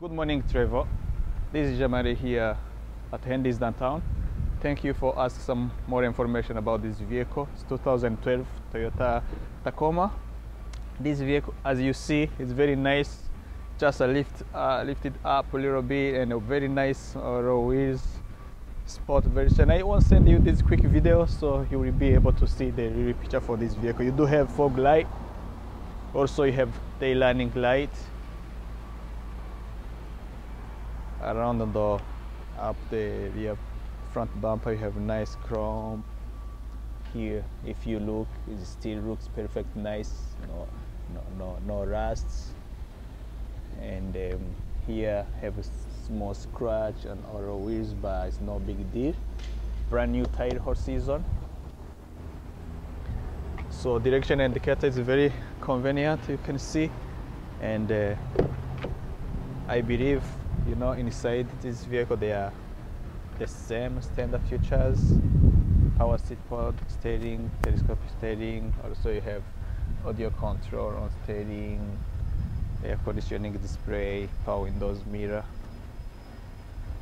Good morning, Trevor. This is Jean Marie here at Handy's downtown. Thank you for asking some more information about this vehicle. It's 2012 Toyota Tacoma. This vehicle, as you see, is very nice. Just a lift, uh, lifted up a little bit and a very nice uh, row wheels sport version. I won't send you this quick video so you will be able to see the real picture for this vehicle. You do have fog light. Also you have daylighting light around the up the rear front bumper you have nice chrome. Here if you look it still looks perfect nice no no no, no rusts. And um, here have a small scratch on our wheels but it's no big deal. Brand new tire for season. So direction indicator is very convenient you can see. And uh, I believe you know inside this vehicle they are the same standard features. Power seat pod steering telescopic steering. Also you have audio control on steering air conditioning display power windows mirror.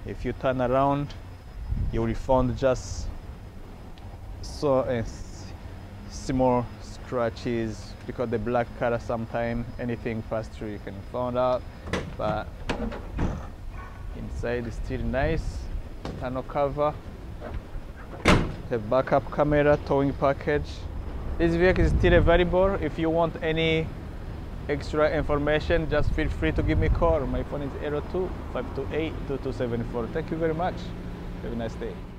If you turn around you will find just so small scratches because the black color sometimes anything through you can find out. But inside is still nice. Tonneau cover. The backup camera towing package. This vehicle is still available. If you want any extra information just feel free to give me a call. My phone is 02 528 2274 thank you very much. Have a nice day